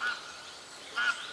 up, up.